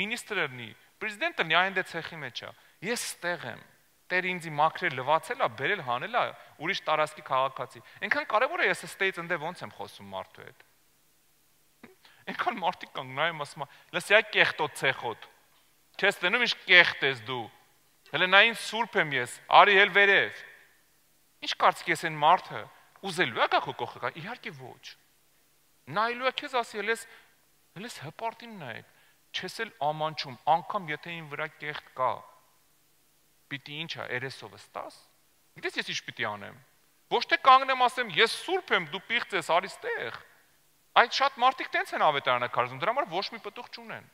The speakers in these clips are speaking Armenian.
լինի, Պրեզիդենտը նի այն դե ցեխի մեջ է։ Ես ստեղ եմ։ Տեր ինձի մաքրել, լվացել է, բերել, հանել է ուրիշ տարածքի քաղաքացի։ Այնքան կարևոր է ես ստեից ընդ ոնց եմ խոսում մարդու հետ։ Այնքան մարդիկ կան նայում ասում, լսյա կեղտոտ ցեխոտ։ Չես տենում ինչ կեղտ ես դու։ Հələ նային սուրբ եմ ես, արի հել վերև։ Ինչ կարծիք ես այն մարդը ուզելու է գա քո կողքը։ Իհարկե ոչ։ Նայելու է քեզ ասի, հəլես հəլես հպարտին նայեք չես էլ ամանչում, անգամ եթե ին վրա կեղտ կա, պիտի ինչա, երեսովը ստաս։ Գիտես ես ինչ պիտի անեմ։ Ոչ թե կանգնեմ ասեմ, ես սուրբ եմ, դու պիղծ ես, արի ստեղ։ Այդ շատ մարդիկ տենց են ավետարանը կարծում, դրա համար ոչ մի պտուղ չունեն։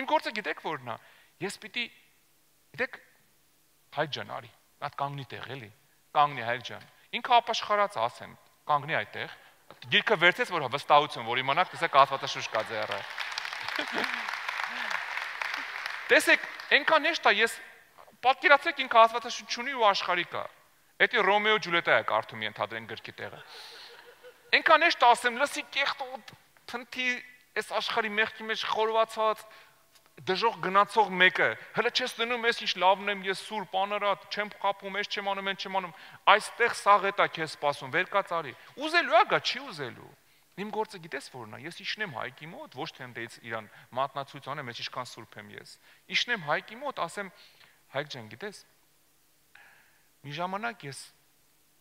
Իմ գործը գիտեք որն է։ Ես պիտի գիտեք հայ ջան արի, այդ կանգնի տեղ էլի։ Կանգնի հայ ջան։ Ինքը ապաշխարած ասեմ, կանգնի այդտեղ։ Գիրքը վերցես որ վստահություն, որ իմանաք, տեսեք աստվածաշուշ կա ձեռը։ Տեսեք, այնքան հեշտ է, ես պատկերացրեք ինքը աստվածաշունչ ունի ու աշխարհի կա։ Էդի Ռոմեո Ջուլիետա է կարդում ենթադրեն գրքի տեղը։ Այնքան հեշտ ասեմ, լսի կեղտոտ թնթի այս աշխարհի մեղքի մեջ խորվածած դժող գնացող մեկը, հələ չես դնում, ես ինչ լավն եմ, ես սուրբ անարատ, չեմ խափում, ես չեմ անում, ես չեմ անում, այստեղ սաղ էտա քեզ սպասում, վեր կա цаրի։ Ուզելու է գա, չի ուզելու։ Իմ գործը գիտես որն է։ Ես իշնեմ Հայկի մոտ, ոչ թե ընդից իրան մատնացույց անեմ, ես ինչքան սուրբ եմ ես։ Իշնեմ Հայկի մոտ, ասեմ Հայկ ջան, գիտես։ Մի ժամանակ ես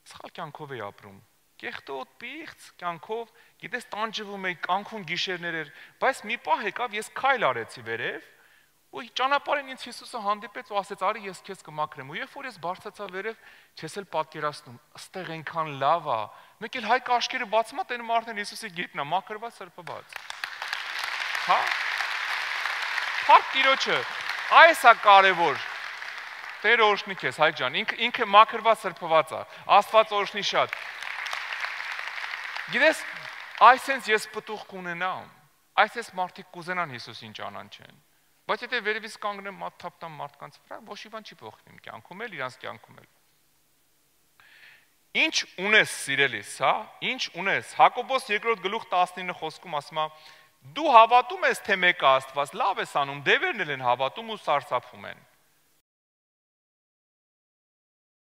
սխալ կյանքով էի ապրում։ Կեղտոտ պիղծ կյանքով, գիտես, տանջվում էի, կանքուն գիշերներ էր, բայց մի պահ եկավ, ես քայլ արեցի վերև, ու ճանապարհին ինձ Հիսուսը հանդիպեց ու ասեց՝ «Արի ես քեզ կմաքրեմ»։ Ու երբ որ ես բարձացա վերև, չես էլ պատկերացնում, ըստեղ այնքան լավ է, Մեկ էլ հայ կաշկերը բացում է, տենում արդեն Հիսուսի գիտնն է, մաքրված սրբված։ Հա? Փառք Տիրոջը։ Այս է կարևոր։ Տեր օրհնի քեզ, հայ ջան։ Ինքը ինքը մաքրված սրբված է։ Աստված օրհնի շատ։ Գիտես, այսենց ես պտուղ կունենամ։ Այսպես մարդիկ կուզենան Հիսուսին ճանաչեն։ Բայց եթե վերևից կանգնեմ մատ թափտամ մարդկանց վրա, ոչ մի բան չի փոխվում կյանքում էլ, իրանց կյանքում էլ։ Ինչ ունես, սիրելիս, հա? Ինչ ունես։ Հակոբոս 2-րդ գլուխ 19 խոսքում ասում է. դու հավատում ես, թե մեկը Աստված, լավ ես անում, դևերն էլ են հավատում ու սարսափում են։